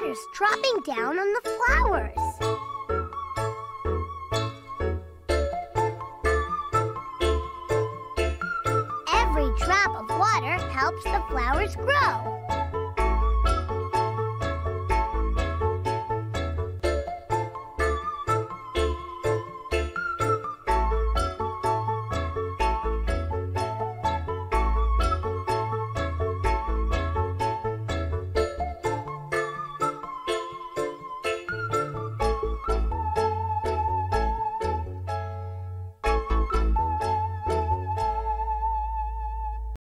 waters dropping down on the flowers. Every drop of water helps the flowers grow.